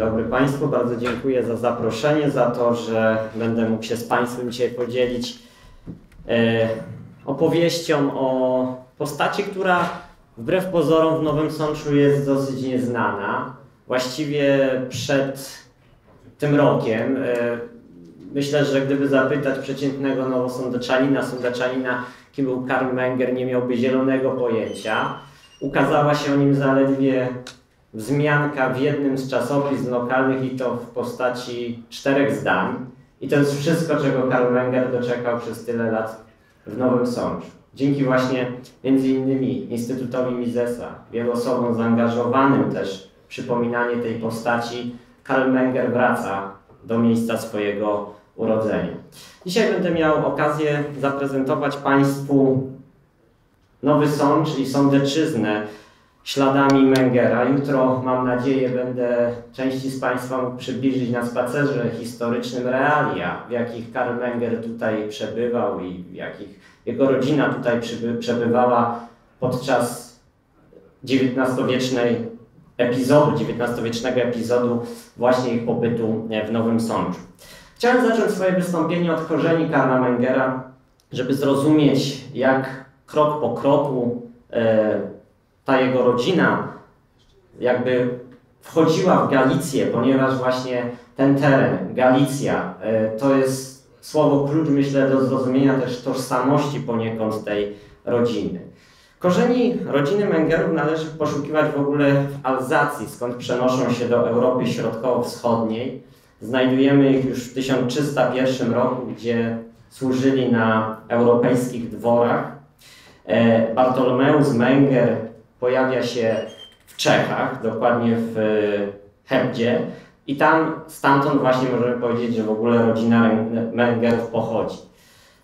dobry Państwu. Bardzo dziękuję za zaproszenie, za to, że będę mógł się z Państwem dzisiaj podzielić e, opowieścią o postaci, która wbrew pozorom w Nowym Sączu jest dosyć nieznana. Właściwie przed tym rokiem e, myślę, że gdyby zapytać przeciętnego nowosądeczanina, sądeczanina, kim był Karl Menger, nie miałby zielonego pojęcia. Ukazała się o nim zaledwie wzmianka w jednym z czasopism lokalnych i to w postaci czterech zdań. I to jest wszystko, czego Karl Menger doczekał przez tyle lat w Nowym Sączu. Dzięki właśnie między innymi Instytutowi Misesa, wielu osobom zaangażowanym też w przypominanie tej postaci, Karl Menger wraca do miejsca swojego urodzenia. Dzisiaj będę miał okazję zaprezentować Państwu Nowy Sącz i Sądeczyznę śladami Mengera. Jutro, mam nadzieję, będę części z Państwa mógł przybliżyć na spacerze historycznym realia, w jakich Karl Menger tutaj przebywał i w jakich jego rodzina tutaj przebywała podczas XIX-wiecznej epizodu, XIX-wiecznego epizodu właśnie ich pobytu w Nowym Sączu. Chciałem zacząć swoje wystąpienie od korzeni Karla Mengera, żeby zrozumieć, jak krok po kroku e, ta jego rodzina jakby wchodziła w Galicję, ponieważ właśnie ten teren, Galicja, e, to jest słowo klucz, myślę, do zrozumienia też tożsamości poniekąd tej rodziny. Korzeni rodziny Mengerów należy poszukiwać w ogóle w Alzacji, skąd przenoszą się do Europy Środkowo-Wschodniej. Znajdujemy ich już w 1301 roku, gdzie służyli na europejskich dworach. E, Bartolomeus Menger pojawia się w Czechach, dokładnie w Hebdzie. I tam stamtąd właśnie możemy powiedzieć, że w ogóle rodzina Mengerów pochodzi.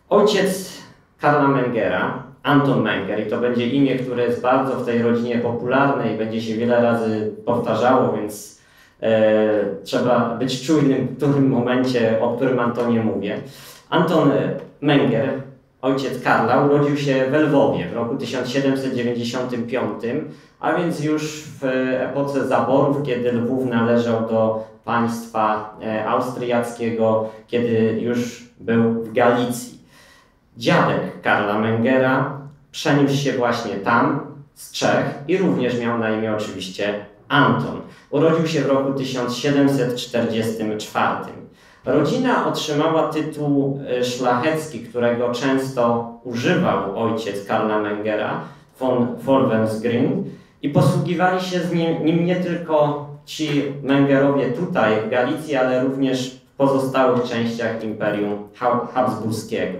Ojciec Karla Mengera, Anton Menger, i to będzie imię, które jest bardzo w tej rodzinie popularne i będzie się wiele razy powtarzało, więc e, trzeba być czujnym w którym momencie, o którym Antonie mówię. Anton Menger, ojciec Karla, urodził się w Lwowie w roku 1795, a więc już w epoce zaborów, kiedy Lwów należał do państwa e, austriackiego, kiedy już był w Galicji. Dziadek Karla Mengera przeniósł się właśnie tam, z Czech i również miał na imię oczywiście Anton. Urodził się w roku 1744. Rodzina otrzymała tytuł e, szlachecki, którego często używał ojciec Karla Mengera, von Wolvensgrün, i posługiwali się z nim, nim nie tylko ci Mengerowie tutaj w Galicji, ale również w pozostałych częściach Imperium Habsburskiego.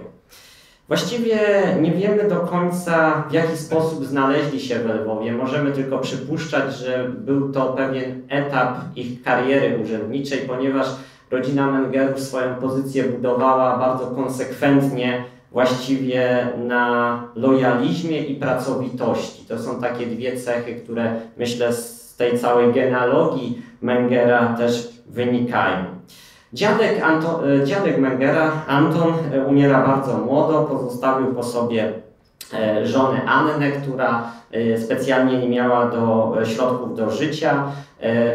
Właściwie nie wiemy do końca, w jaki sposób znaleźli się w Lwowie. Możemy tylko przypuszczać, że był to pewien etap ich kariery urzędniczej, ponieważ rodzina Mengerów swoją pozycję budowała bardzo konsekwentnie, właściwie na lojalizmie i pracowitości. To są takie dwie cechy, które myślę z tej całej genealogii Mengera też wynikają. Dziadek, Anto, e, dziadek Mengera, Anton, e, umiera bardzo młodo, pozostawił po sobie e, żonę Annę, która specjalnie nie miała do środków do życia.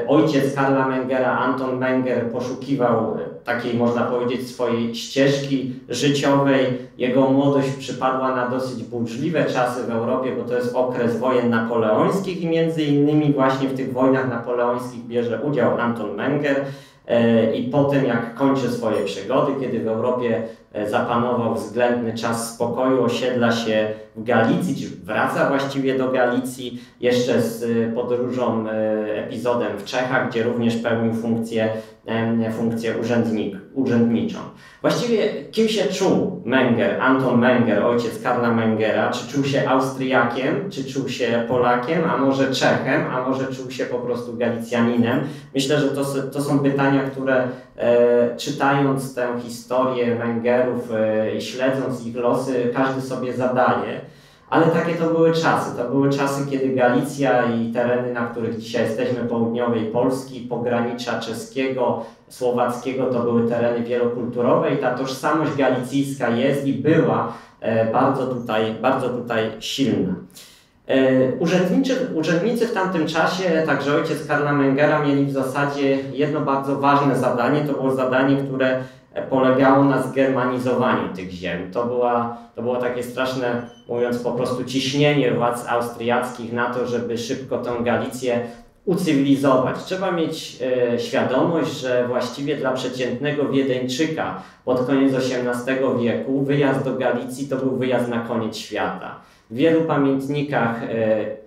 Ojciec Karla Mengera, Anton Menger, poszukiwał takiej, można powiedzieć, swojej ścieżki życiowej. Jego młodość przypadła na dosyć burzliwe czasy w Europie, bo to jest okres wojen napoleońskich i między innymi właśnie w tych wojnach napoleońskich bierze udział Anton Menger. E, I potem, jak kończy swoje przygody, kiedy w Europie e, zapanował względny czas spokoju, osiedla się w Galicji, czy wraca właściwie do Galicji, jeszcze z e, podróżą, epizodem w Czechach, gdzie również pełnił funkcję, funkcję urzędnik, urzędniczą. Właściwie kim się czuł Menger, Anton Menger, ojciec Karla Mengera? Czy czuł się Austriakiem, czy czuł się Polakiem, a może Czechem, a może czuł się po prostu Galicjaninem? Myślę, że to, to są pytania, które e, czytając tę historię Mengerów e, i śledząc ich losy, każdy sobie zadaje. Ale takie to były czasy. To były czasy, kiedy Galicja i tereny, na których dzisiaj jesteśmy, południowej Polski, pogranicza czeskiego, słowackiego, to były tereny wielokulturowe i ta tożsamość galicyjska jest i była e, bardzo tutaj, bardzo tutaj silna. Urzędnicy, urzędnicy w tamtym czasie, także ojciec Karla Mengera, mieli w zasadzie jedno bardzo ważne zadanie. To było zadanie, które polegało na zgermanizowaniu tych ziem. To, była, to było takie straszne, mówiąc po prostu, ciśnienie władz austriackich na to, żeby szybko tę Galicję ucywilizować. Trzeba mieć e, świadomość, że właściwie dla przeciętnego Wiedeńczyka pod koniec XVIII wieku wyjazd do Galicji to był wyjazd na koniec świata. W wielu pamiętnikach e,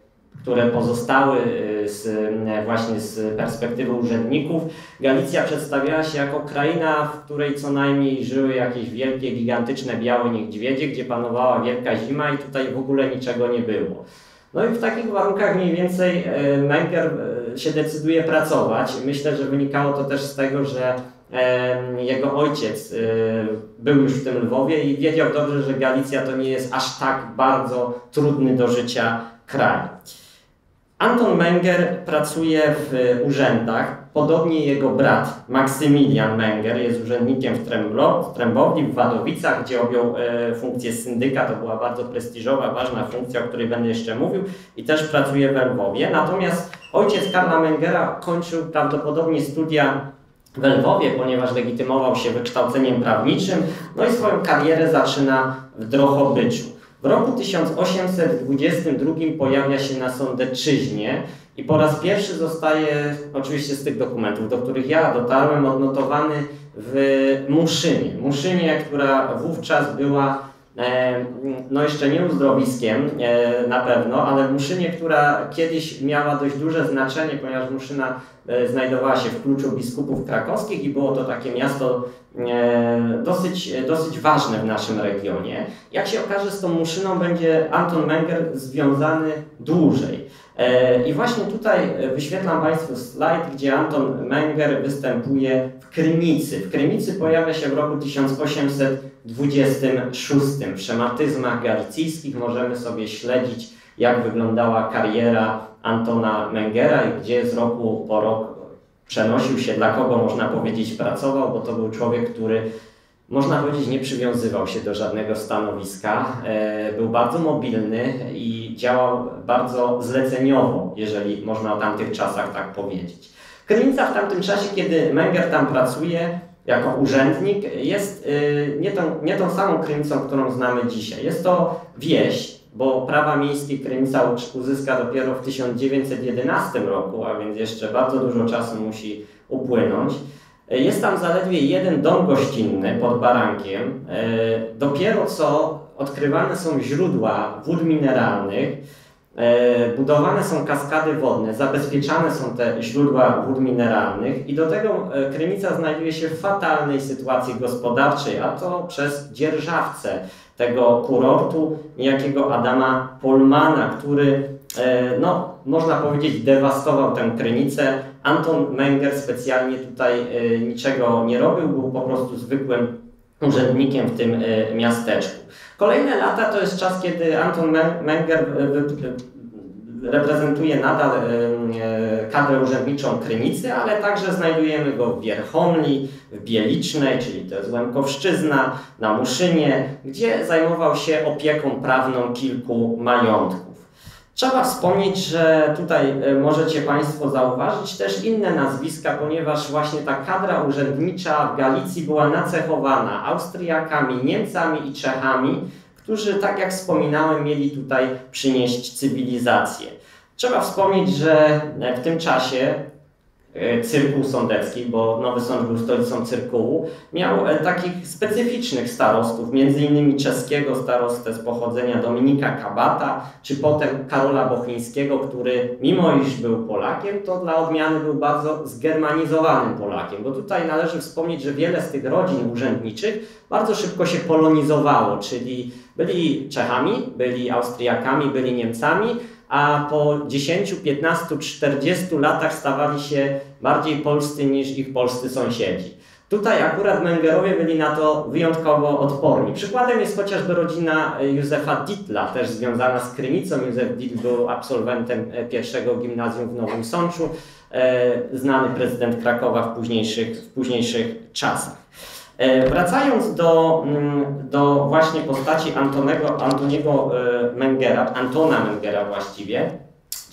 które pozostały y, z, właśnie z perspektywy urzędników. Galicja przedstawiała się jako kraina, w której co najmniej żyły jakieś wielkie, gigantyczne białe niedźwiedzie, gdzie panowała wielka zima i tutaj w ogóle niczego nie było. No i w takich warunkach mniej więcej Menger się decyduje pracować. Myślę, że wynikało to też z tego, że jego ojciec był już w tym Lwowie i wiedział dobrze, że Galicja to nie jest aż tak bardzo trudny do życia kraj. Anton Menger pracuje w urzędach, podobnie jego brat Maksymilian Menger jest urzędnikiem w, Tremblo, w Trembowli, w Wadowicach, gdzie objął e, funkcję syndyka, to była bardzo prestiżowa, ważna funkcja, o której będę jeszcze mówił i też pracuje w Lwowie. Natomiast ojciec Karla Mengera kończył prawdopodobnie studia w Lwowie, ponieważ legitymował się wykształceniem prawniczym, no i swoją karierę zaczyna w Drohobyczu. W roku 1822 pojawia się na Sądeczyźnie i po raz pierwszy zostaje, oczywiście z tych dokumentów, do których ja dotarłem, odnotowany w Muszynie. Muszynie, która wówczas była no jeszcze nie uzdrowiskiem e, na pewno, ale Muszynie, która kiedyś miała dość duże znaczenie, ponieważ Muszyna e, znajdowała się w kluczu biskupów krakowskich i było to takie miasto E, dosyć, dosyć ważne w naszym regionie. Jak się okaże, z tą Muszyną będzie Anton Menger związany dłużej. E, I właśnie tutaj wyświetlam Państwu slajd, gdzie Anton Menger występuje w Krynicy. W Krynicy pojawia się w roku 1826. W szematyzmach galicyjskich możemy sobie śledzić, jak wyglądała kariera Antona Mengera i gdzie z roku po rok przenosił się, dla kogo można powiedzieć pracował, bo to był człowiek, który można powiedzieć nie przywiązywał się do żadnego stanowiska, e, był bardzo mobilny i działał bardzo zleceniowo, jeżeli można o tamtych czasach tak powiedzieć. Krynica w tamtym czasie, kiedy Menger tam pracuje jako urzędnik, jest e, nie tą, nie tą samą Krynicą, którą znamy dzisiaj. Jest to wieś, bo prawa miejskie Krynica uzyska dopiero w 1911 roku, a więc jeszcze bardzo dużo czasu musi upłynąć. Jest tam zaledwie jeden dom gościnny pod Barankiem. E, dopiero co odkrywane są źródła wód mineralnych, budowane są kaskady wodne, zabezpieczane są te źródła wód mineralnych i do tego e, Krynica znajduje się w fatalnej sytuacji gospodarczej, a to przez dzierżawcę tego kurortu, niejakiego Adama Polmana, który, e, no, można powiedzieć, dewastował tę krynicę. Anton Menger specjalnie tutaj e, niczego nie robił, był po prostu zwykłym urzędnikiem w tym e, miasteczku. Kolejne lata to jest czas, kiedy Anton Menger reprezentuje nadal e, kadrę urzędniczą Krynicy, ale także znajdujemy go w Wierchomli, w Bielicznej, czyli to jest Łemkowszczyzna, na Muszynie, gdzie zajmował się opieką prawną kilku majątków. Trzeba wspomnieć, że tutaj e, możecie Państwo zauważyć też inne nazwiska, ponieważ właśnie ta kadra urzędnicza w Galicji była nacechowana Austriakami, Niemcami i Czechami, którzy, tak jak wspominałem, mieli tutaj przynieść cywilizację. Trzeba wspomnieć, że w tym czasie cyrkuł sądecki, bo Nowy Sącz był stolicą cyrkułu, miał e, takich specyficznych starostów, między innymi czeskiego starostę z pochodzenia Dominika Kabata, czy potem Karola Bochińskiego, który mimo iż był Polakiem, to dla odmiany był bardzo zgermanizowanym Polakiem, bo tutaj należy wspomnieć, że wiele z tych rodzin urzędniczych bardzo szybko się polonizowało, czyli byli Czechami, byli Austriakami, byli Niemcami, a po 10, 15, 40 latach stawali się bardziej polscy niż ich polscy sąsiedzi. Tutaj akurat Mengerowie byli na to wyjątkowo odporni. Przykładem jest chociażby rodzina Józefa Dittla, też związana z Krynicą. Józef Dittl był absolwentem e, pierwszego gimnazjum w Nowym Sączu, e, znany prezydent Krakowa w późniejszych, w późniejszych czasach. E, wracając do, mm, do właśnie postaci Antonego, Antoniego e, Mengera, Antona Mengera właściwie,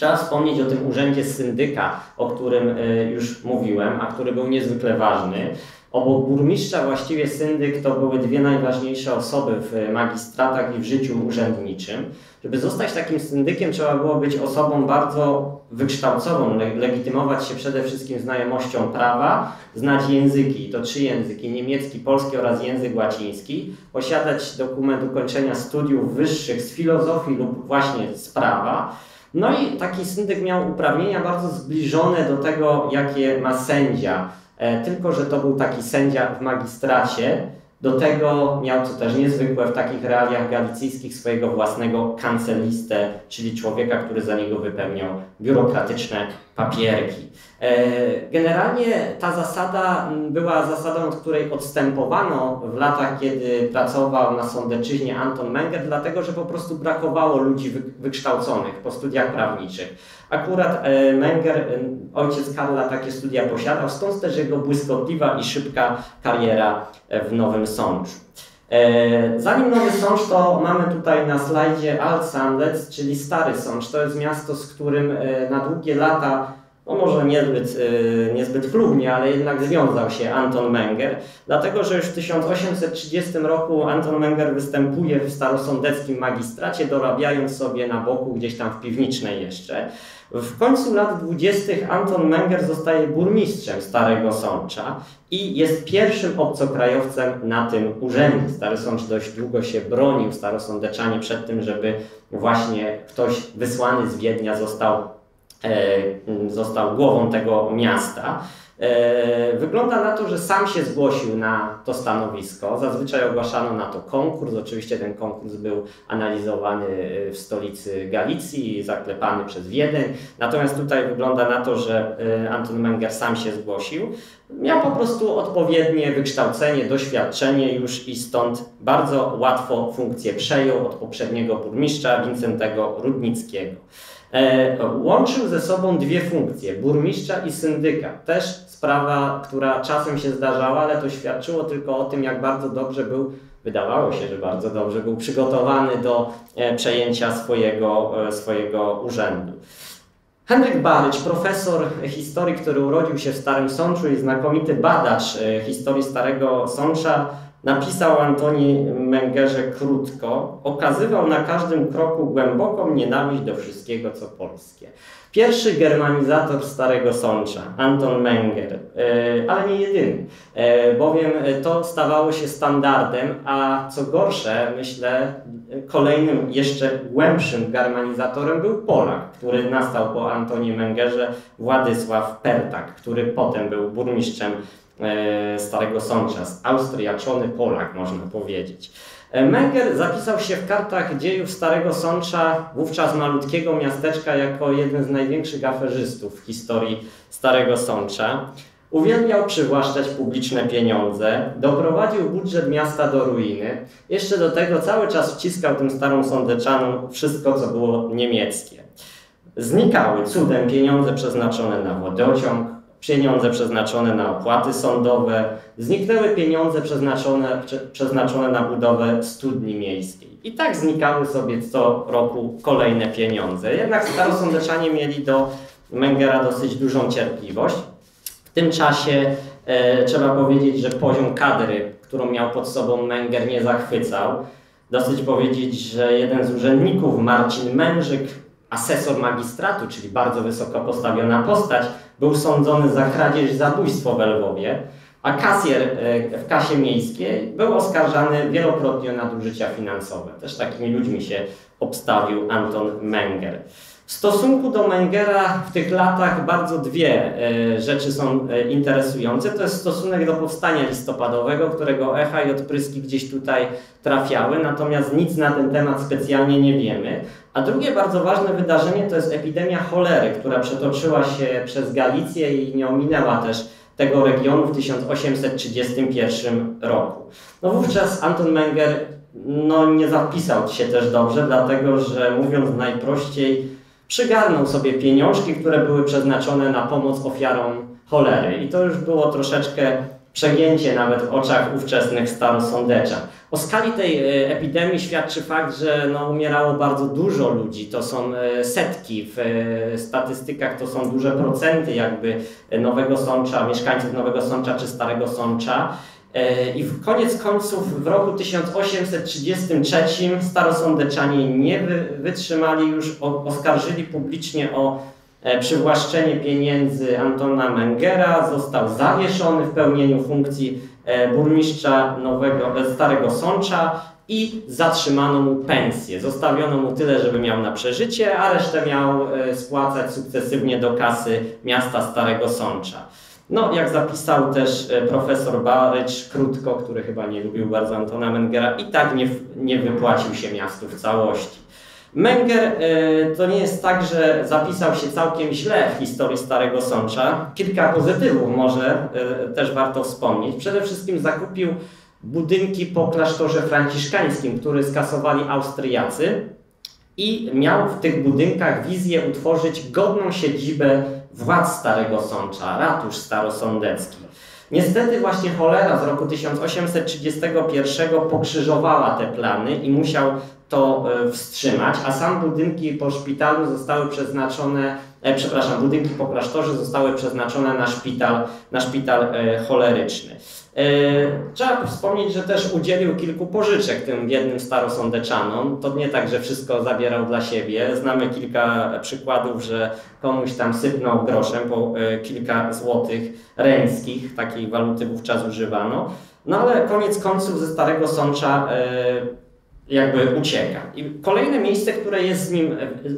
Trzeba wspomnieć o tym urzędzie syndyka, o którym e, już mówiłem, a który był niezwykle ważny. Obok burmistrza właściwie syndyk to były dwie najważniejsze osoby w magistratach i w życiu urzędniczym. Żeby zostać takim syndykiem trzeba było być osobą bardzo wykształconą, legitymować się przede wszystkim znajomością prawa, znać języki, to trzy języki, niemiecki, polski oraz język łaciński, posiadać dokument ukończenia studiów wyższych z filozofii lub właśnie z prawa, no i taki syndyk miał uprawnienia bardzo zbliżone do tego, jakie ma sędzia. E, tylko, że to był taki sędzia w magistracie. Do tego miał, co też niezwykłe w takich realiach galicyjskich, swojego własnego kancelistę, czyli człowieka, który za niego wypełniał biurokratyczne papierki. E, generalnie ta zasada była zasadą, od której odstępowano w latach, kiedy pracował na Sądeczyźnie Anton Menger, dlatego że po prostu brakowało ludzi wykształconych po studiach prawniczych. Akurat e, Menger, e, ojciec Karla, takie studia posiadał, stąd też jego błyskotliwa i szybka kariera w Nowym Sączu. Zanim Nowy Sącz, to mamy tutaj na slajdzie Alt czyli Stary Sącz. To jest miasto, z którym na długie lata no może niezbyt, yy, niezbyt chlubnie, ale jednak związał się Anton Menger, dlatego że już w 1830 roku Anton Menger występuje w starosądeckim magistracie, dorabiając sobie na boku gdzieś tam w piwnicznej jeszcze. W końcu lat 20. Anton Menger zostaje burmistrzem Starego Sącza i jest pierwszym obcokrajowcem na tym urzędzie. Stary Sącz dość długo się bronił, starosądeczanie przed tym, żeby właśnie ktoś wysłany z Wiednia został został głową tego miasta. E, wygląda na to, że sam się zgłosił na to stanowisko. Zazwyczaj ogłaszano na to konkurs. Oczywiście ten konkurs był analizowany w stolicy Galicji, zaklepany przez Wiedeń. Natomiast tutaj wygląda na to, że e, Anton Menger sam się zgłosił. Miał po prostu odpowiednie wykształcenie, doświadczenie już i stąd bardzo łatwo funkcję przejął od poprzedniego burmistrza Wincentego Rudnickiego. E, łączył ze sobą dwie funkcje, burmistrza i syndyka. Też sprawa, która czasem się zdarzała, ale to świadczyło tylko o tym, jak bardzo dobrze był, wydawało się, że bardzo dobrze był przygotowany do e, przejęcia swojego, e, swojego urzędu. Henryk Barycz, profesor historii, który urodził się w Starym Sączu i znakomity badacz historii Starego Sącza, Napisał Antoni Mengerze krótko, okazywał na każdym kroku głęboką nienawiść do wszystkiego, co polskie. Pierwszy germanizator Starego Sącza, Anton Menger, e, ale nie jedyny, e, bowiem to stawało się standardem, a co gorsze, myślę, kolejnym jeszcze głębszym germanizatorem był Polak, który nastał po Antonie Mengerze, Władysław Pertak, który potem był burmistrzem Starego Sącza, austriaczony Polak można powiedzieć. E, Menger zapisał się w kartach dziejów Starego Sącza, wówczas malutkiego miasteczka, jako jeden z największych aferzystów w historii Starego Sącza. Uwielbiał przywłaszczać publiczne pieniądze, doprowadził budżet miasta do ruiny. Jeszcze do tego cały czas wciskał tym starym sądeczanom wszystko, co było niemieckie. Znikały cudem pieniądze przeznaczone na wodociąg, pieniądze przeznaczone na opłaty sądowe, zniknęły pieniądze przeznaczone, przeznaczone na budowę studni miejskiej. I tak znikały sobie co roku kolejne pieniądze. Jednak starosądeczanie mieli do Mengera dosyć dużą cierpliwość. W tym czasie e, trzeba powiedzieć, że poziom kadry, którą miał pod sobą Menger, nie zachwycał. Dosyć powiedzieć, że jeden z urzędników, Marcin Mężyk, asesor magistratu, czyli bardzo wysoko postawiona postać, był sądzony za kradzież zabójstwo w Lwowie, a kasjer e, w kasie miejskiej był oskarżany wielokrotnie o nadużycia finansowe. Też takimi ludźmi się obstawił Anton Menger. W stosunku do Mengera w tych latach bardzo dwie e, rzeczy są e, interesujące. To jest stosunek do powstania listopadowego, którego echa i odpryski gdzieś tutaj trafiały, natomiast nic na ten temat specjalnie nie wiemy. A drugie bardzo ważne wydarzenie to jest epidemia cholery, która przetoczyła się przez Galicję i nie ominęła też tego regionu w 1831 roku. No wówczas Anton Menger no, nie zapisał się też dobrze, dlatego że mówiąc najprościej, przygarnął sobie pieniążki, które były przeznaczone na pomoc ofiarom cholery. I to już było troszeczkę przegięcie nawet w oczach ówczesnych starosądeczan. O skali tej e, epidemii świadczy fakt, że no, umierało bardzo dużo ludzi. To są e, setki. W e, statystykach to są duże procenty jakby Nowego Sącza, mieszkańców Nowego Sącza czy Starego Sącza. I w koniec końców w roku 1833 starosądeczanie nie wytrzymali już, oskarżyli publicznie o przywłaszczenie pieniędzy Antona Mengera. Został zawieszony w pełnieniu funkcji E, burmistrza nowego, e, Starego Sącza i zatrzymano mu pensję. Zostawiono mu tyle, żeby miał na przeżycie, a resztę miał e, spłacać sukcesywnie do kasy miasta Starego Sącza. No, jak zapisał też profesor Barycz krótko, który chyba nie lubił bardzo Antona Mengera, i tak nie, nie wypłacił się miastu w całości. Menger e, to nie jest tak, że zapisał się całkiem źle w historii Starego Sącza. Kilka pozytywów może e, też warto wspomnieć. Przede wszystkim zakupił budynki po klasztorze franciszkańskim, który skasowali Austriacy i miał w tych budynkach wizję utworzyć godną siedzibę władz Starego Sącza, ratusz starosądecki. Niestety właśnie cholera z roku 1831 pokrzyżowała te plany i musiał to e, wstrzymać, a sam budynki po szpitalu zostały przeznaczone, e, przepraszam, budynki po klasztorze zostały przeznaczone na szpital, na szpital e, choleryczny. E, trzeba wspomnieć, że też udzielił kilku pożyczek tym biednym starosądeczanom. To nie tak, że wszystko zabierał dla siebie. Znamy kilka przykładów, że komuś tam sypnął groszem po e, kilka złotych reńskich, takiej waluty wówczas używano. No ale koniec końców ze Starego Sącza e, jakby ucieka. I kolejne miejsce, które jest z nim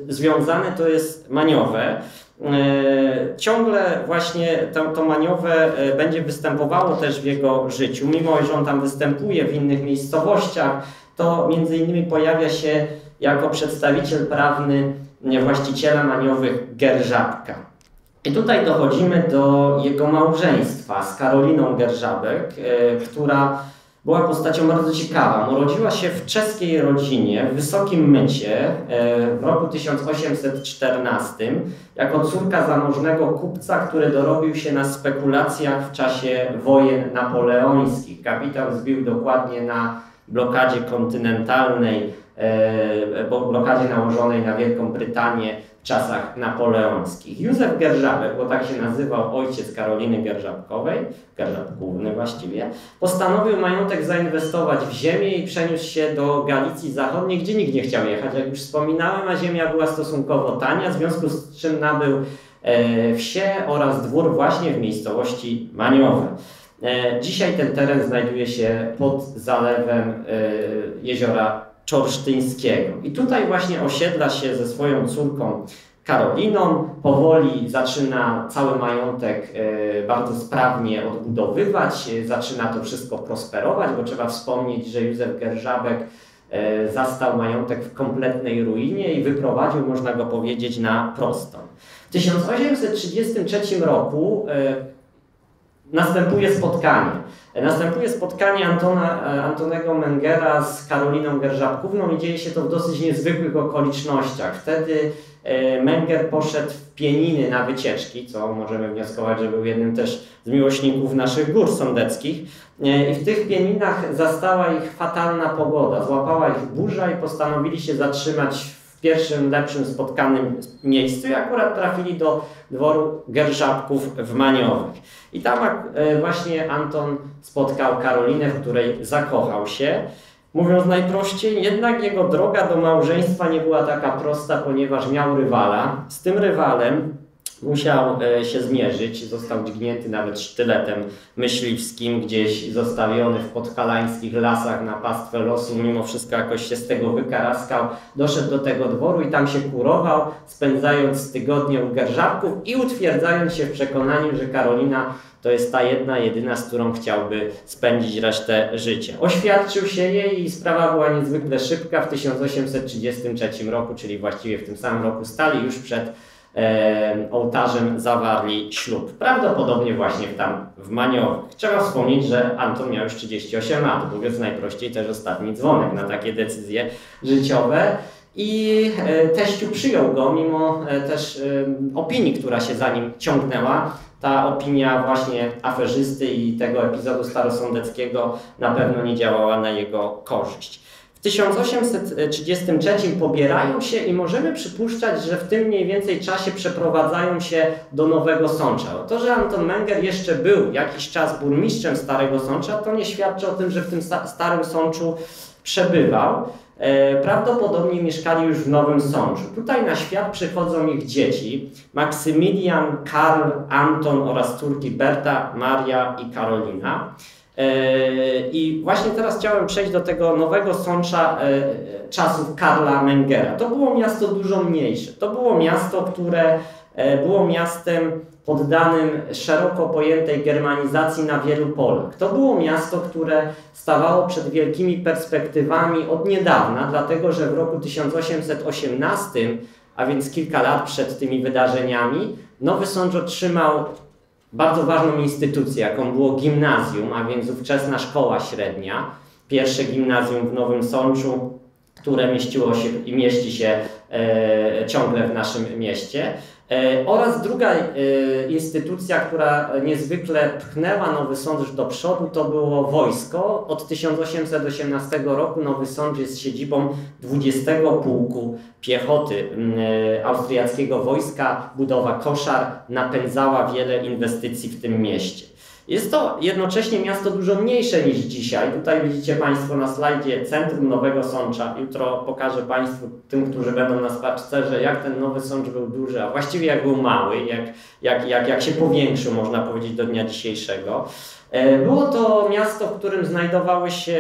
związane, to jest Maniowe. E, ciągle właśnie to, to Maniowe e, będzie występowało też w jego życiu, mimo że on tam występuje w innych miejscowościach, to między innymi pojawia się jako przedstawiciel prawny właściciela Maniowych Gerżabka. I tutaj dochodzimy do jego małżeństwa z Karoliną Gerżabek, która była postacią bardzo ciekawą. Urodziła się w czeskiej rodzinie w Wysokim Mycie e, w roku 1814 jako córka zamożnego kupca, który dorobił się na spekulacjach w czasie wojen napoleońskich. Kapitał zbił dokładnie na blokadzie kontynentalnej, e, blokadzie nałożonej na Wielką Brytanię czasach napoleońskich. Józef Gerżabek, bo tak się nazywał ojciec Karoliny Gerżabkowej, Gerżabkówny właściwie, postanowił majątek zainwestować w ziemię i przeniósł się do Galicji Zachodniej, gdzie nikt nie chciał jechać, jak już wspominałem, a ziemia była stosunkowo tania, w związku z czym nabył e, wsie oraz dwór właśnie w miejscowości Maniowe. E, dzisiaj ten teren znajduje się pod zalewem e, jeziora Czorsztyńskiego. I tutaj właśnie osiedla się ze swoją córką Karoliną. Powoli zaczyna cały majątek e, bardzo sprawnie odbudowywać, e, zaczyna to wszystko prosperować, bo trzeba wspomnieć, że Józef Gerżabek e, zastał majątek w kompletnej ruinie i wyprowadził, można go powiedzieć, na prostą. W 1833 roku następuje spotkanie. Następuje spotkanie Antona, e, Antonego Mengera z Karoliną Gerżabkówną i dzieje się to w dosyć niezwykłych okolicznościach. Wtedy e, Menger poszedł w Pieniny na wycieczki, co możemy wnioskować, że był jednym też z miłośników naszych gór sądeckich. E, I w tych Pieninach zastała ich fatalna pogoda, złapała ich burza i postanowili się zatrzymać pierwszym lepszym spotkanym miejscu i akurat trafili do dworu Gerszapków w Maniowych. I tam e, właśnie Anton spotkał Karolinę, w której zakochał się. Mówiąc najprościej, jednak jego droga do małżeństwa nie była taka prosta, ponieważ miał rywala. Z tym rywalem musiał e, się zmierzyć, został dźgnięty nawet sztyletem myśliwskim, gdzieś zostawiony w podhalańskich lasach na pastwę losu, mimo wszystko jakoś się z tego wykaraskał, doszedł do tego dworu i tam się kurował, spędzając tygodnie u garżabków i utwierdzając się w przekonaniu, że Karolina to jest ta jedna, jedyna, z którą chciałby spędzić resztę życia. Oświadczył się jej i sprawa była niezwykle szybka. W 1833 roku, czyli właściwie w tym samym roku, stali już przed ołtarzem zawarli ślub. Prawdopodobnie właśnie tam w Maniowych. Trzeba wspomnieć, że Anton miał już 38 lat, mówiąc najprościej też ostatni dzwonek na takie decyzje życiowe. I e, teściu przyjął go, mimo e, też e, opinii, która się za nim ciągnęła. ta opinia właśnie aferzysty i tego epizodu starosądeckiego na pewno nie działała na jego korzyść. W 1833 pobierają się i możemy przypuszczać, że w tym mniej więcej czasie przeprowadzają się do Nowego Sącza. To, że Anton Menger jeszcze był jakiś czas burmistrzem Starego Sącza, to nie świadczy o tym, że w tym Starym Sączu przebywał. E, prawdopodobnie mieszkali już w Nowym Sączu. Tutaj na świat przychodzą ich dzieci, Maksymilian, Karl, Anton oraz córki Berta, Maria i Karolina. E, I właśnie teraz chciałem przejść do tego nowego sącza e, czasów Karla Mengera. To było miasto dużo mniejsze. To było miasto, które było miastem poddanym szeroko pojętej germanizacji na wielu polach. To było miasto, które stawało przed wielkimi perspektywami od niedawna, dlatego że w roku 1818, a więc kilka lat przed tymi wydarzeniami, Nowy Sącz otrzymał bardzo ważną instytucję, jaką było gimnazjum, a więc ówczesna szkoła średnia. Pierwsze gimnazjum w Nowym Sączu, które mieściło się i mieści się e, ciągle w naszym mieście. E, oraz druga e, instytucja, która niezwykle pchnęła Nowy Sącz do przodu, to było wojsko. Od 1818 roku Nowy Sącz jest siedzibą 20 Pułku Piechoty e, austriackiego wojska. Budowa koszar napędzała wiele inwestycji w tym mieście. Jest to jednocześnie miasto dużo mniejsze niż dzisiaj. Tutaj widzicie Państwo na slajdzie centrum Nowego Sącza. Jutro pokażę Państwu, tym, którzy będą na spacerze, jak ten Nowy Sącz był duży, a właściwie jak był mały, jak, jak, jak, jak się powiększył, można powiedzieć, do dnia dzisiejszego. E, było to miasto, w którym znajdowały się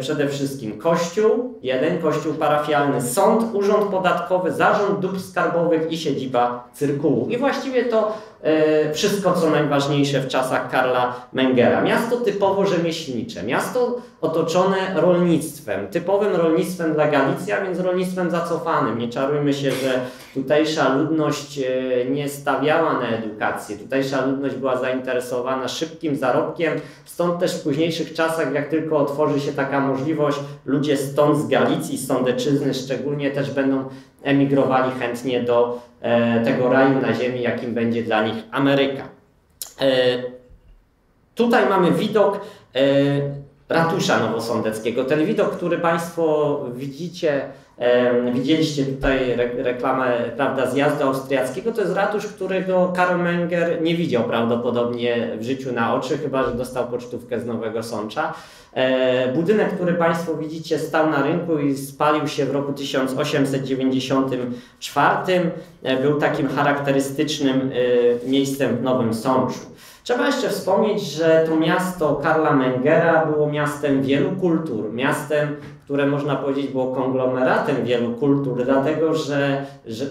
przede wszystkim kościół, jeden kościół parafialny, sąd, urząd podatkowy, zarząd dóbr skarbowych i siedziba cyrkułu. I właściwie to e, wszystko, co najważniejsze w czasach Karla Mengera. Miasto typowo rzemieślnicze, miasto otoczone rolnictwem, typowym rolnictwem dla Galicji, a więc rolnictwem zacofanym. Nie czarujmy się, że tutejsza ludność e, nie stawiała na edukację. Tutejsza ludność była zainteresowana szybkim zarobkiem, Stąd też w późniejszych czasach, jak tylko otworzy się taka możliwość, ludzie stąd z Galicji, z Sądeczyzny szczególnie też będą emigrowali chętnie do e, tego raju na ziemi, jakim będzie dla nich Ameryka. E, tutaj mamy widok e, ratusza nowosądeckiego. Ten widok, który Państwo widzicie, Widzieliście tutaj reklamę prawda, zjazdu austriackiego. To jest ratusz, którego Karl Menger nie widział prawdopodobnie w życiu na oczy, chyba że dostał pocztówkę z Nowego Sącza. E, budynek, który Państwo widzicie, stał na rynku i spalił się w roku 1894. E, był takim charakterystycznym e, miejscem w Nowym Sączu. Trzeba jeszcze wspomnieć, że to miasto Karla Mengera było miastem wielu kultur, miastem, które można powiedzieć było konglomeratem wielu kultur, dlatego że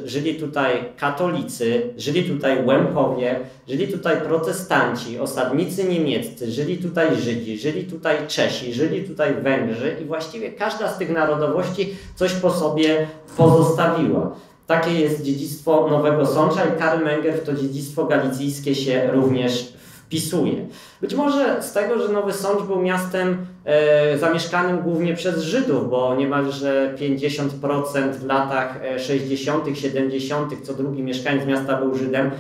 żyli tutaj katolicy, żyli tutaj Łemkowie, żyli tutaj protestanci, osadnicy niemieccy, żyli tutaj Żydzi, żyli tutaj Czesi, żyli tutaj Węgrzy i właściwie każda z tych narodowości coś po sobie pozostawiła. Takie jest dziedzictwo Nowego Sącza i Karl Menger w to dziedzictwo galicyjskie się również wpisuje. Być może z tego, że Nowy Sącz był miastem e, zamieszkanym głównie przez Żydów, bo niemalże 50% w latach 60., e, 70., co drugi mieszkaniec miasta był Żydem,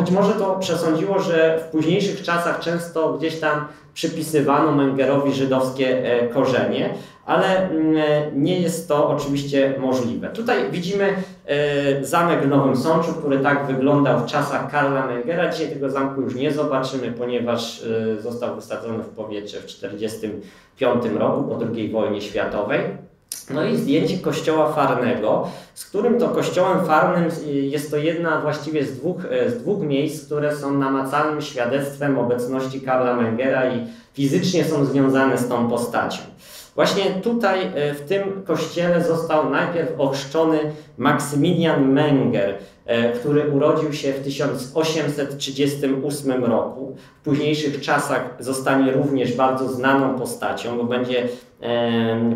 być może to przesądziło, że w późniejszych czasach często gdzieś tam przypisywano Mengerowi żydowskie e, korzenie, ale mm, nie jest to oczywiście możliwe. Tutaj widzimy e, zamek w Nowym Sączu, który tak wyglądał w czasach Karla Mengera. Dzisiaj tego zamku już nie zobaczymy, ponieważ e, został wysadzony w powietrze w 1945 roku po II wojnie światowej. No i zdjęcie kościoła farnego, z którym to kościołem farnym jest to jedna właściwie z dwóch, z dwóch miejsc, które są namacalnym świadectwem obecności Karla Mengera i fizycznie są związane z tą postacią. Właśnie tutaj e, w tym kościele został najpierw ochrzczony Maksymilian Menger, e, który urodził się w 1838 roku. W późniejszych czasach zostanie również bardzo znaną postacią, bo będzie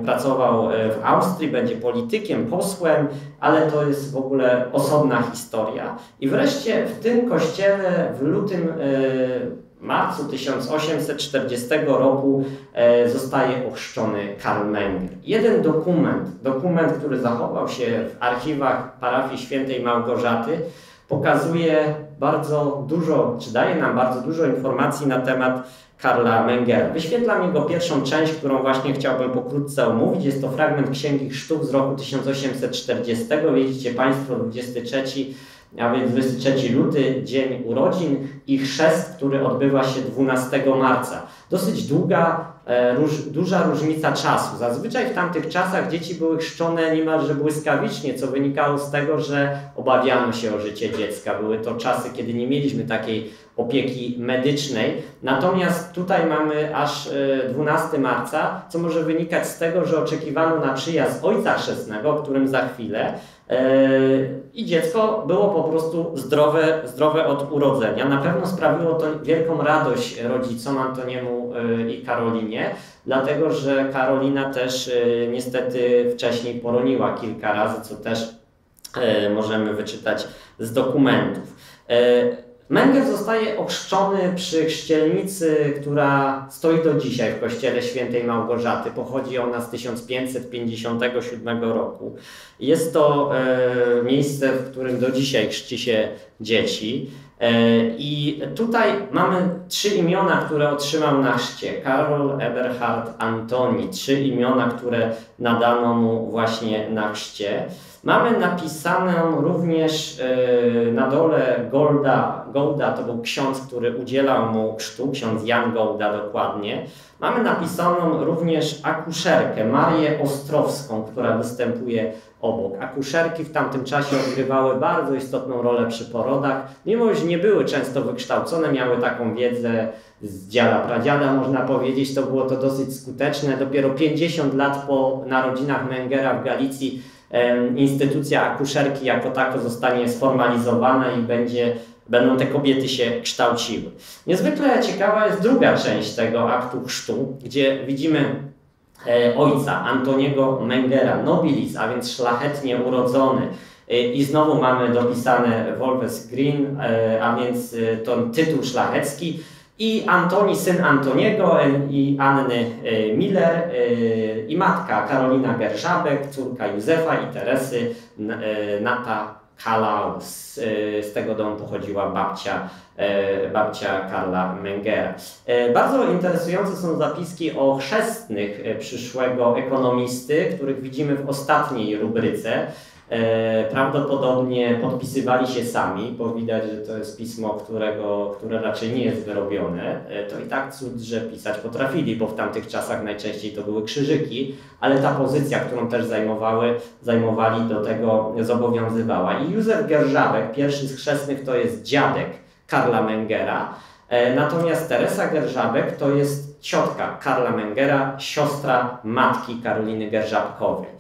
pracował e, w Austrii, będzie politykiem, posłem, ale to jest w ogóle osobna historia. I wreszcie w tym kościele w lutym marcu 1840 roku e, zostaje ochrzczony Karl Menger. Jeden dokument, dokument, który zachował się w archiwach parafii świętej Małgorzaty, pokazuje bardzo dużo, czy daje nam bardzo dużo informacji na temat Karla Mengera. Wyświetlam jego pierwszą część, którą właśnie chciałbym pokrótce omówić. Jest to fragment Księgi Chrztów z roku 1840. Widzicie Państwo 23 a więc 23 luty, dzień urodzin i chrzest, który odbywa się 12 marca. Dosyć długa, e, róż, duża różnica czasu. Zazwyczaj w tamtych czasach dzieci były chrzczone niemalże błyskawicznie, co wynikało z tego, że obawiano się o życie dziecka. Były to czasy, kiedy nie mieliśmy takiej opieki medycznej. Natomiast tutaj mamy aż 12 e, marca, co może wynikać z tego, że oczekiwano na przyjazd ojca chrzestnego, o którym za chwilę, i dziecko było po prostu zdrowe, zdrowe od urodzenia. Na pewno sprawiło to wielką radość rodzicom Antoniemu e, i Karolinie, dlatego że Karolina też niestety wcześniej poroniła kilka razy, co też możemy wyczytać z dokumentów. Menger zostaje ochrzczony przy chrzcielnicy, która stoi do dzisiaj w kościele świętej Małgorzaty. Pochodzi ona z 1557 roku. Jest to e, miejsce, w którym do dzisiaj chrzci się dzieci. E, I tutaj mamy trzy imiona, które otrzymał na chrzcie. Karol Eberhard Antoni. Trzy imiona, które nadano mu właśnie na chrzcie. Mamy napisaną również yy, na dole Golda, Golda, to był ksiądz, który udzielał mu chrztu, ksiądz Jan Golda dokładnie. Mamy napisaną również akuszerkę, Marię Ostrowską, która występuje obok. Akuszerki w tamtym czasie odgrywały bardzo istotną rolę przy porodach, mimo że nie były często wykształcone, miały taką wiedzę z dziada pradziada, można powiedzieć, to było to dosyć skuteczne. Dopiero 50 lat po narodzinach Mengera w Galicji instytucja akuszerki jako tako zostanie sformalizowana i będzie, będą te kobiety się kształciły. Niezwykle ciekawa jest druga część tego aktu chrztu, gdzie widzimy e, ojca Antoniego Mengera, nobilis, a więc szlachetnie urodzony. E, I znowu mamy dopisane Wolves Green, e, a więc to tytuł szlachecki i Antoni, syn Antoniego i Anny Miller i matka Karolina Gerszabek, córka Józefa i Teresy Nata Kalau. Z, z tego domu pochodziła babcia, babcia Karla Mengera. Bardzo interesujące są zapiski o chrzestnych przyszłego ekonomisty, których widzimy w ostatniej rubryce. E, prawdopodobnie podpisywali się sami, bo widać, że to jest pismo, którego, które raczej nie jest wyrobione. E, to i tak cud, że pisać potrafili, bo w tamtych czasach najczęściej to były krzyżyki, ale ta pozycja, którą też zajmowały, zajmowali, do tego zobowiązywała. I Józef Gerżabek, pierwszy z chrzestnych, to jest dziadek Karla Mengera, e, natomiast Teresa Gerżabek to jest ciotka Karla Mengera, siostra matki Karoliny Gerżabkowej.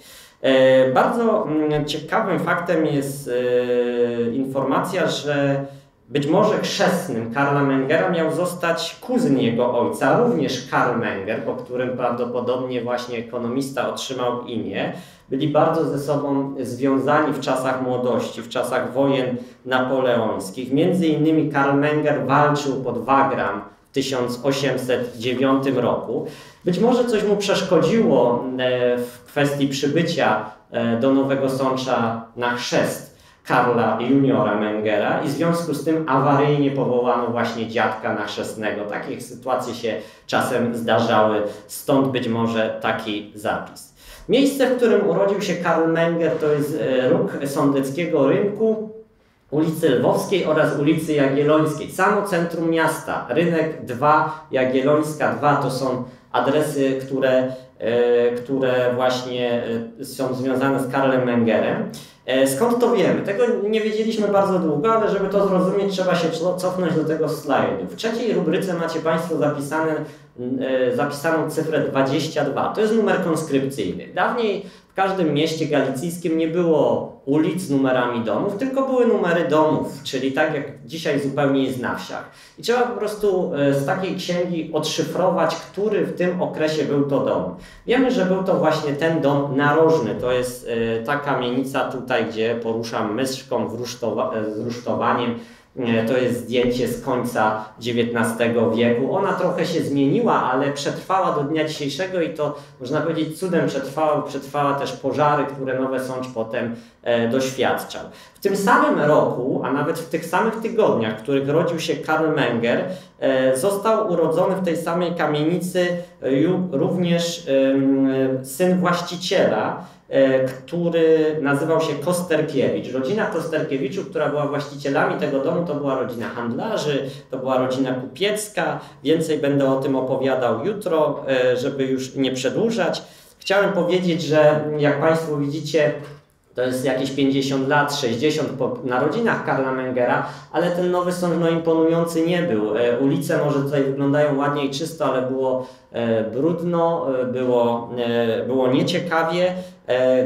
E, bardzo mm, ciekawym faktem jest e, informacja, że być może chrzestnym Karla Mengera miał zostać kuzyn jego ojca, również Karl Menger, po którym prawdopodobnie właśnie ekonomista otrzymał imię. Byli bardzo ze sobą związani w czasach młodości, w czasach wojen napoleońskich. Między innymi Karl Menger walczył pod Wagram 1809 roku. Być może coś mu przeszkodziło e, w kwestii przybycia e, do Nowego Sącza na chrzest Karla juniora Mengera i w związku z tym awaryjnie powołano właśnie dziadka na chrzestnego. Takie sytuacje się czasem zdarzały, stąd być może taki zapis. Miejsce, w którym urodził się Karl Menger to jest e, róg sądeckiego rynku, ulicy Lwowskiej oraz ulicy Jagiellońskiej. Samo centrum miasta, rynek 2, Jagiellońska 2 to są adresy, które E, które właśnie e, są związane z Karlem Mengerem. E, skąd to wiemy? Tego nie wiedzieliśmy bardzo długo, ale żeby to zrozumieć, trzeba się cofnąć do tego slajdu. W trzeciej rubryce macie Państwo zapisane, zapisaną cyfrę 22. To jest numer konskrypcyjny. Dawniej w każdym mieście galicyjskim nie było ulic z numerami domów, tylko były numery domów, czyli tak jak dzisiaj zupełnie jest na wsiach. I trzeba po prostu e, z takiej księgi odszyfrować, który w tym okresie był to dom. Wiemy, że był to właśnie ten dom narożny. To jest e, ta kamienica tutaj, gdzie poruszam myszką z rusztowaniem To jest zdjęcie z końca XIX wieku. Ona trochę się zmieniła, ale przetrwała do dnia dzisiejszego i to można powiedzieć cudem przetrwała, przetrwała też pożary, które Nowe Sącz potem doświadczał. W tym samym roku, a nawet w tych samych tygodniach, w których rodził się Karl Menger, został urodzony w tej samej kamienicy również syn właściciela, e, który nazywał się Kosterkiewicz. Rodzina Kosterkiewiczów, która była właścicielami tego domu, to była rodzina handlarzy, to była rodzina kupiecka. Więcej będę o tym opowiadał jutro, e, żeby już nie przedłużać. Chciałem powiedzieć, że jak Państwo widzicie, to jest jakieś 50 lat, 60 po narodzinach Karla Mengera, ale ten nowy sąd no, imponujący nie był. E, ulice może tutaj wyglądają ładnie i czysto, ale było e, brudno, e, było, było nieciekawie.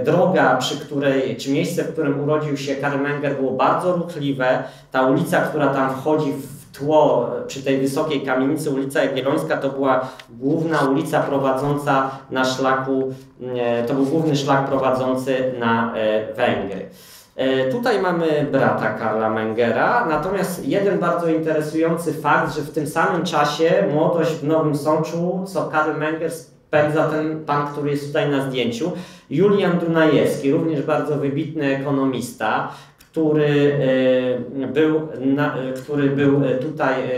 Droga, przy której, czy miejsce, w którym urodził się Karl Menger było bardzo ruchliwe. Ta ulica, która tam wchodzi w tło przy tej wysokiej kamienicy ulica Jagiellońska to była główna ulica prowadząca na szlaku, e, to był główny szlak prowadzący na e, Węgry. E, tutaj mamy brata Karla Mengera, natomiast jeden bardzo interesujący fakt, że w tym samym czasie młodość w Nowym Sączu, co Karl Menger spędza ten pan, który jest tutaj na zdjęciu, Julian Dunajewski, również bardzo wybitny ekonomista, który e, był, który był tutaj e,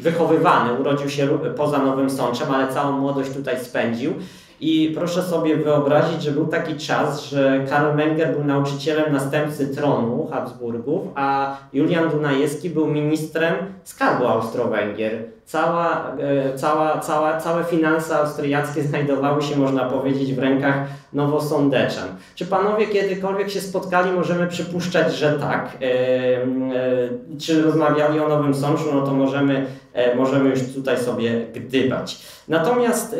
wychowywany, urodził się poza Nowym Sączem, ale całą młodość tutaj spędził. I proszę sobie wyobrazić, że był taki czas, że Karl Menger był nauczycielem następcy tronu Habsburgów, a Julian Dunajewski był ministrem skarbu Austro-Węgier. Cała, e, cała, cała, całe finanse austriackie znajdowały się, można powiedzieć, w rękach nowosądeczan. Czy panowie kiedykolwiek się spotkali? Możemy przypuszczać, że tak. E, e, czy rozmawiali o Nowym Sączu? No to możemy, możemy już tutaj sobie gdybać. Natomiast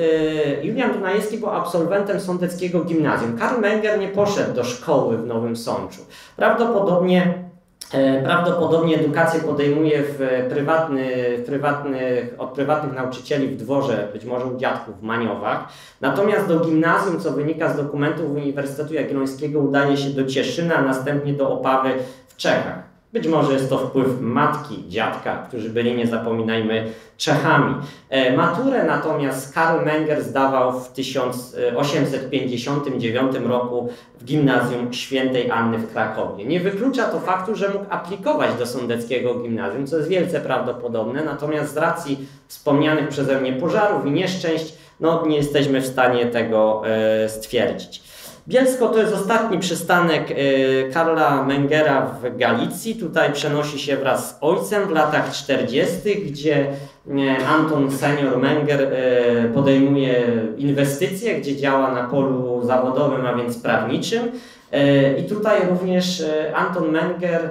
Julian Dunajewski był absolwentem sądeckiego gimnazjum. Karl Menger nie poszedł do szkoły w Nowym Sączu. Prawdopodobnie E, prawdopodobnie edukację podejmuje w prywatny, prywatnych, od prywatnych nauczycieli w dworze, być może u dziadków w Maniowach. Natomiast do gimnazjum, co wynika z dokumentów Uniwersytetu Jagiellońskiego, udaje się do Cieszyna, a następnie do Opawy w Czechach. Być może jest to wpływ matki, dziadka, którzy byli, nie zapominajmy, Czechami. E, maturę natomiast Karl Menger zdawał w 1859 roku w gimnazjum świętej Anny w Krakowie. Nie wyklucza to faktu, że mógł aplikować do sądeckiego gimnazjum, co jest wielce prawdopodobne, natomiast z racji wspomnianych przeze mnie pożarów i nieszczęść, no, nie jesteśmy w stanie tego e, stwierdzić. Bielsko to jest ostatni przystanek y, Karla Mengera w Galicji. Tutaj przenosi się wraz z ojcem w latach 40., gdzie y, Anton senior Menger y, podejmuje inwestycje, gdzie działa na polu zawodowym, a więc prawniczym. I tutaj również Anton Menger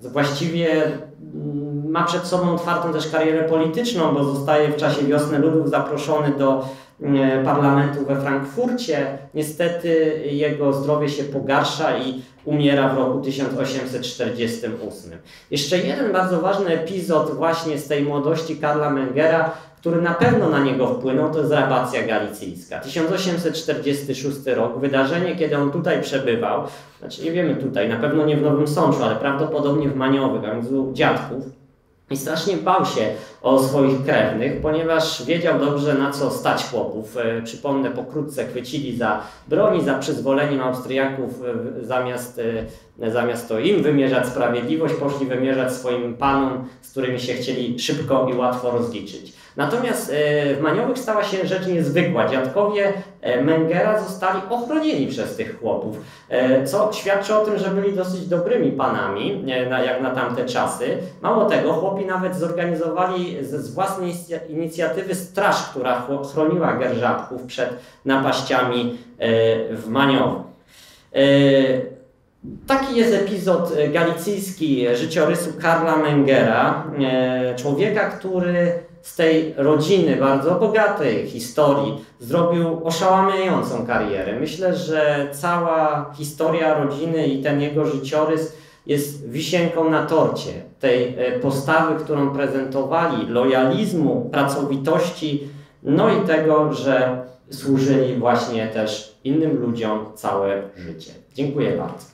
właściwie mm, ma przed sobą otwartą też karierę polityczną, bo zostaje w czasie Wiosny Ludów zaproszony do E, parlamentu we Frankfurcie. Niestety jego zdrowie się pogarsza i umiera w roku 1848. Jeszcze jeden bardzo ważny epizod właśnie z tej młodości Karla Mengera, który na pewno na niego wpłynął, to jest rabacja galicyjska. 1846 rok, wydarzenie, kiedy on tutaj przebywał, znaczy nie wiemy tutaj, na pewno nie w Nowym Sączu, ale prawdopodobnie w Maniowych, a więc u dziadków. I strasznie bał się o swoich krewnych, ponieważ wiedział dobrze na co stać chłopów. E, przypomnę, pokrótce chwycili za broni, za przyzwoleniem Austriaków, e, zamiast, e, zamiast to im wymierzać sprawiedliwość, poszli wymierzać swoim panom, z którymi się chcieli szybko i łatwo rozliczyć. Natomiast e, w Maniowych stała się rzecz niezwykła. Dziadkowie e, Mengera zostali ochronieni przez tych chłopów, e, co świadczy o tym, że byli dosyć dobrymi panami, jak na tamte czasy. Mało tego, chłopi nawet zorganizowali z własnej inicjatywy straż, która chroniła gerżabków przed napaściami w Maniowych. Taki jest epizod galicyjski życiorysu Karla Mengera, człowieka, który z tej rodziny, bardzo bogatej historii, zrobił oszałamiającą karierę. Myślę, że cała historia rodziny i ten jego życiorys jest wisienką na torcie tej e, postawy, którą prezentowali, lojalizmu, pracowitości, no i tego, że służyli właśnie też innym ludziom całe życie. Dziękuję bardzo.